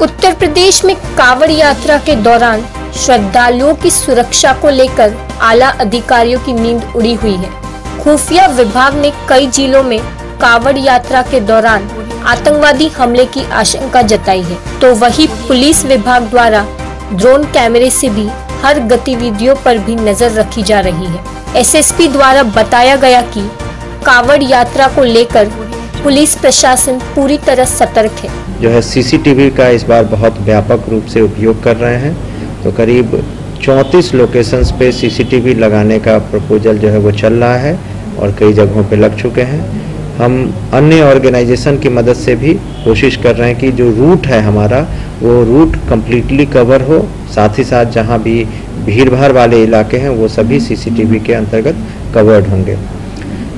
उत्तर प्रदेश में कावड़ यात्रा के दौरान श्रद्धालुओं की सुरक्षा को लेकर आला अधिकारियों की नींद उड़ी हुई है। खुफिया विभाग ने कई जिलों में कावड़ यात्रा के दौरान आतंकवादी हमले की आशंका जताई है। तो वही पुलिस विभाग द्वारा ड्रोन कैमरे से भी हर गतिविधियों पर भी नज़र रखी जा रही है। एसएसपी द्वारा बताया गया कि कावड़ यात्रा को लेकर पुलिस प्रशासन पूरी तरह सतर्क है। जो है सीसीटीवी का इस बार बहुत व्यापक रूप से उपयोग कर रहे हैं। तो करीब 34 लोकेशंस पे सीसीटीवी लगाने का प्रपोजल जो है, वो चल रहा है और कई जगहों पे लग चुके हैं। हम अन्य ऑर्गेनाइजेशन की मदद से भी कोशिश कर रहे हैं कि जो रूट है हमारा, वो रूट कम्प्लीटली कवर हो। साथ ही साथ जहाँ भी भीड़ भाड़ वाले इलाके हैं, वो सभी सीसीटीवी के अंतर्गत कवर्ड होंगे।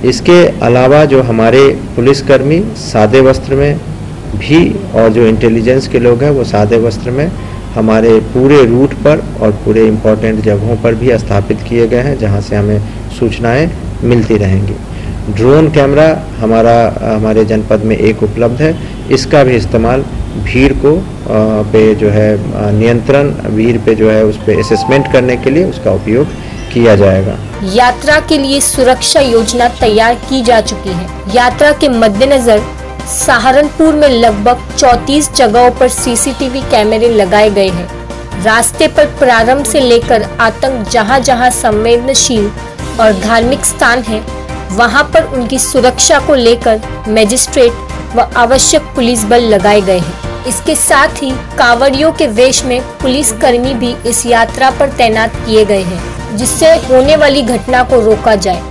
इसके अलावा जो हमारे पुलिसकर्मी सादे वस्त्र में भी और जो इंटेलिजेंस के लोग हैं, वो सादे वस्त्र में हमारे पूरे रूट पर और पूरे इम्पोर्टेंट जगहों पर भी स्थापित किए गए हैं, जहाँ से हमें सूचनाएँ मिलती रहेंगी। ड्रोन कैमरा हमारा, हमारे जनपद में एक उपलब्ध है। इसका भी इस्तेमाल भीड़ को पे जो है नियंत्रण, भीड़ पे जो है, उस पर असेसमेंट करने के लिए उसका उपयोग किया जाएगा। यात्रा के लिए सुरक्षा योजना तैयार की जा चुकी है। यात्रा के मद्देनजर सहारनपुर में लगभग 34 जगहों पर सीसीटीवी कैमरे लगाए गए हैं। रास्ते पर प्रारंभ से लेकर आतंक जहाँ जहाँ संवेदनशील और धार्मिक स्थान है वहाँ पर उनकी सुरक्षा को लेकर मजिस्ट्रेट व आवश्यक पुलिस बल लगाए गए हैं। इसके साथ ही कांवड़ियों के वेश में पुलिस कर्मी भी इस यात्रा पर तैनात किए गए हैं, जिससे होने वाली घटना को रोका जाए।